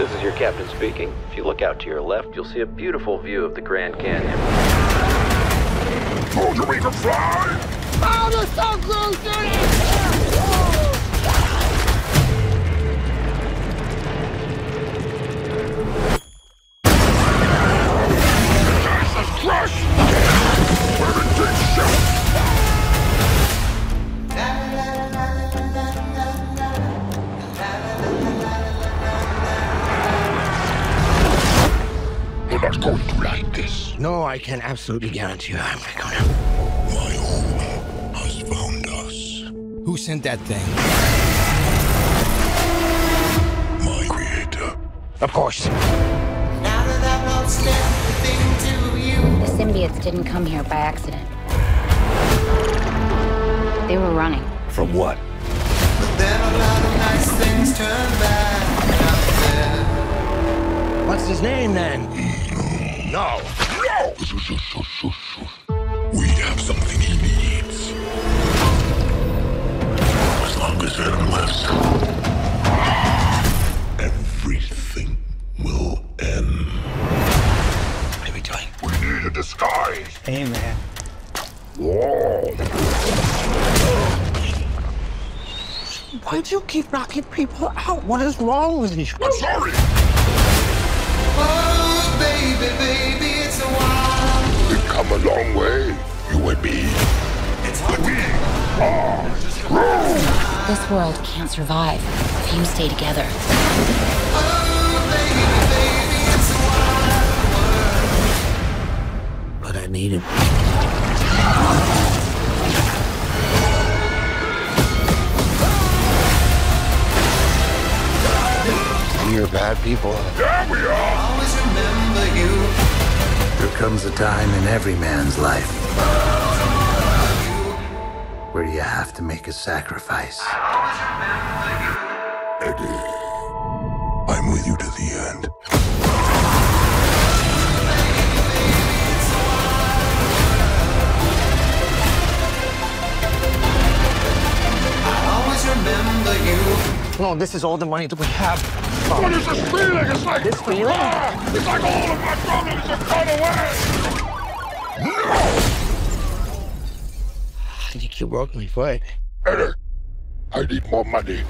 This is your captain speaking. If you look out to your left, you'll see a beautiful view of the Grand Canyon. Told you we could fly! Oh, the sun Jesus not going to like this. No, I can absolutely guarantee you I'm not gonna. My home has found us. Who sent that thing? My creator. Of course. The symbiotes didn't come here by accident. They were running. From what? What's his name then? No! No! We have something he needs. As long as Venom lives, everything will end. What are we doing? We need a disguise. Hey, man. Whoa! Why do you keep knocking people out? What is wrong with you? I'm sorry! We've come a long way, you and me. But we are Groot! This world can't survive if you stay together. But I need him. You're bad people. There we are! Comes a time in every man's life where you have to make a sacrifice. Eddie, I'm with you to the end. No, this is all the money that we have. What is this feeling? It's like This feeling? Ah, it's like all of my problems have gone away. No, I think you broke my foot. Eddie, I need more money.